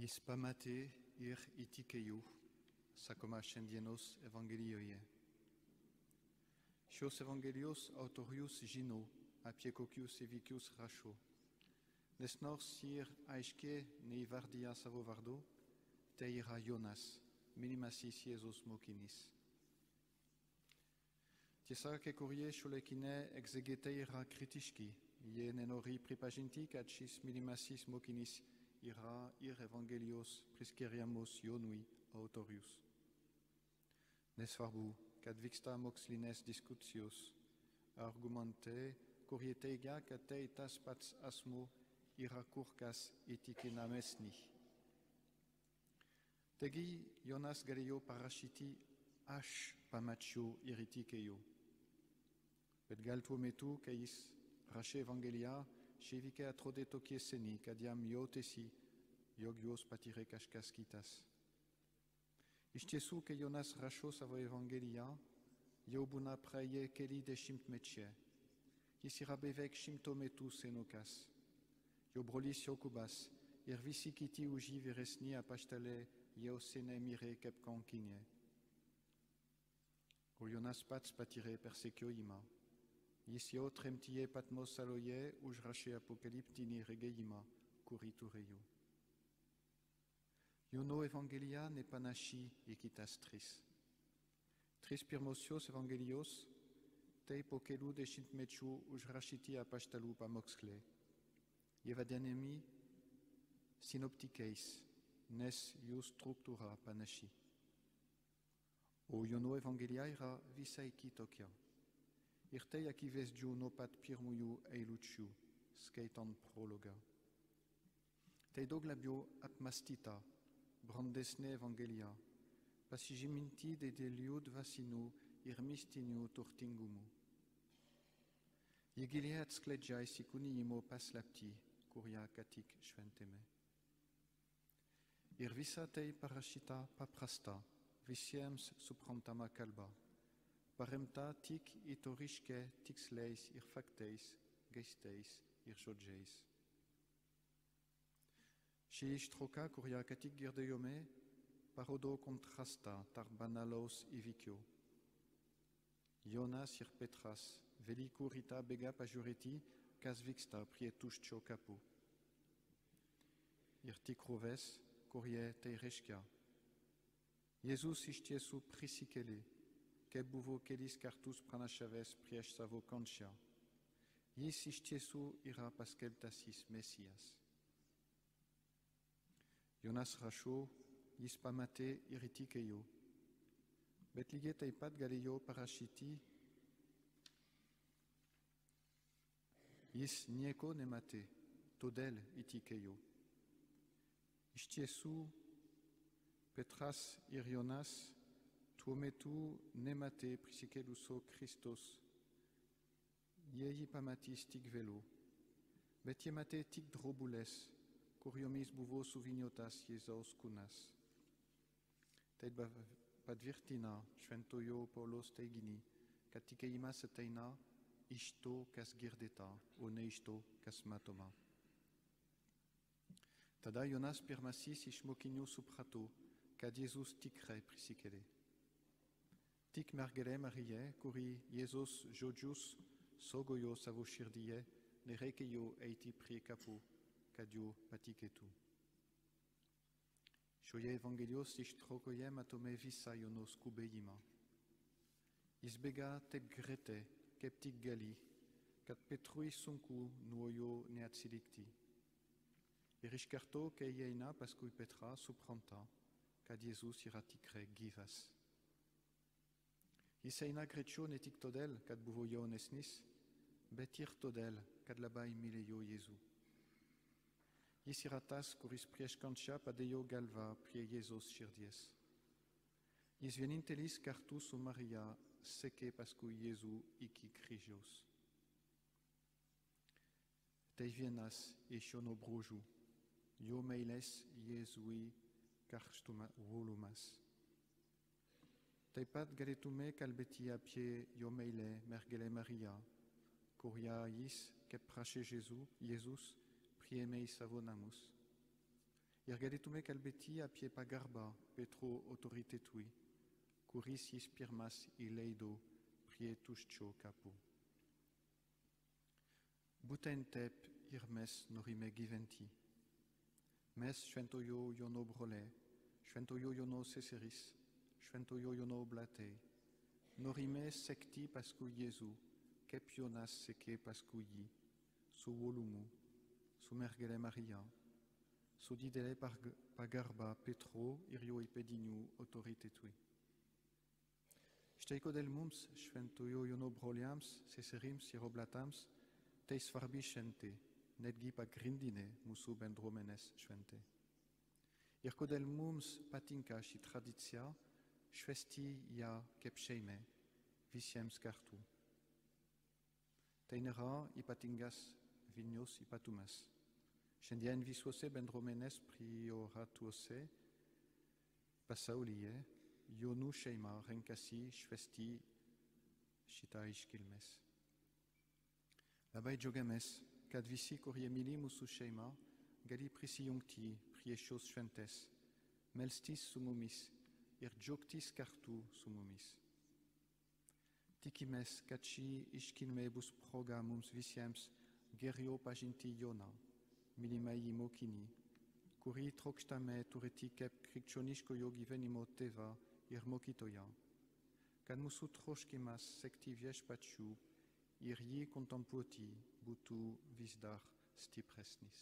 Ispamate ir itikeiu, sakoma shendienos evangelioie. Šios evangelijos autorius žino apie kokius įvykius rašo. Nes nors ir aiškiai neįvardyja savo vardu, tai Jonas, minimasis Jėzus mokinys. Tiesa, kai kurie šiuolaikiniai egzegetai yra kritiški, nenori pripažinti, kad šis minimasis mokinys yra ir Evangelijos priskiriamos Jonui autorius. Nesvarbu, kad vyksta mokslinės diskusijos, argumentai, kurie teigia, kad tai tas pats asmo yra kur kas įtikinamesni. Taigi Jonas galėjo parašyti aš pamačiau ir įtikėjau. Bet gal tuo metu, kai jis rašė Evangeliją, šiandien atrodė tokie seni, kad jam jautėsi, jog juos patyrė kažkas kitas. Iš tiesų, kai Jonas rašo savo Evangeliją, jau būna praėję keli dešimtmečiai. Jis yra beveik šimto metų senukas. Jo brolis Jokubas ir visi kiti apaštalai jau seniai mirė kaip kankiniai. O Jonas pats patyrė persekiojimą. Jis jau tremtyje Patmos saloje užrašė apokaliptinį regėjimą, kurį turėjo. Jono Evangelija nepanaši į kitas tris. Tris pirmosios Evangelijos tai po kelių dešimtmečių užrašyti apaštalų pamokslai. Jie vadinami sinoptikais, nes jų struktūra panaši. O Jono Evangelija yra visai kitokia. Ir tai akivaizdžiu nuo pat pirmųjų eilučių, skaitant prologą. Tai daug labiau apmastyta, brandesnė Evangelija, pasižyminti didelių dvasinų ir mistinių turtingumų. Ji giliai atskleidžia įsikūnijimo paslaptį, kurią ką tik šventėme. Ir visa tai parašyta paprasta, visiems suprantama kalba, paremta tik įtoriškai tiksliais ir faktais, gestais kurią ką tik girdėjome, parodo kontrastą tarp banalaus įvykių. Jonas ir Petras, velykų rytą bėga pažiūrėti, kas vyksta prie tuščio kapų. Ir tikrovės, kurie tai reiškia. Jėzus iš tiesų prisikėlė, kaip buvo kelis kartus pranašavęs prieš savo kančią. Jis iš tiesų yra paskelbtasis Mesijas. Jonas rašo, jis pamatė ir įtikėjo, bet lygiai taip pat galėjo parašyti, jis nieko nematė, todėl įtikėjo. Iš tiesų, Petras ir Jonas tuo metu nematė prisikėlusio Kristus. Jie jį pamatys kuriomis buvo suviniotas Jėzaus kūnas. Tai patvirtina šventojo Paulos teiginį, kad tikėjimas ateina iš to, kas girdėta, o ne iš to, kas matoma. Tada Jonas pirmasis iš suprato, kad Jėzus tikrai prisikėlė. Tik mergelė Marija, kuri Jėzus žodžius saugojo savo širdyje, nereikėjo eiti prie kapų, kad jo patikėtų. Šioje Evangelijos ištraukoje matome visą Jono skubėjimą. Jis bėga taip greitai, kaip tik gali, kad Petrui sunku nuo jo neatsilikti. Ir paskui Petra, supranta, kad Jėzus yra tikrai gyvas. Jis eina todėl, kad buvo jaunesnis, bet ir todėl, kad labai mylėjo Jėzų. Jis yra tas, kuris prieš kančia padėjo galvą prie Jėzos širdies. Jis vienintelis kartu su Marija sekė paskui Jėzų iki kryžiaus. Tai vienas iš Jono bruožų, jo meilės Jėzui karštumas. Taip pat galėtume kalbėti apie jo meilę mergelė Marija, kurią jis, kaip prašė Jėzus, Jėzus priėmė į savo namus. Irgaditume calbeti a pie pagarba, petro autorité tui, curisis pirmas ileido, prietuscio capu. Butentep irmes norime giventi. Mes sventoio iono brole, sventoio iono seseris, sventoio iono blate. Norime secti pascu Iesu, kepionas seke pascu i, su su mergele Maria, su didele parg- pagarba Petro, irio ipediniu autorite tui. Steiko del mums, sventoio iono broliams, seserims, iroblatams, teis farbiscente, nedgi pa grindine musu bendromenes svente. Irko del mums patinka si traditia, svesti ia kepseime, visiem skartu. Teinera ipatingas vignos ipatumas. Scendien visuose bendromenes prioratuose, pasaulie, ionu sheima renkasi svesti shita ishkilmes. Labai džiogiamės, kad visi, kurie myli mūsų šeimą, gali prisijungti prie šios šventės, melstis su mumis ir džiaugtis kartu su mumis. Tikimės, kad ši iškilmė bus proga mums visiems geriau pažinti Joną, mylimąjį mokinį, kurį trokštame turėti kaip krikščioniškojo gyvenimo tėvą ir mokytoją, kad mūsų troškimas sekti viešpačių ir jį kontempliuoti būtų vis dar stipresnis.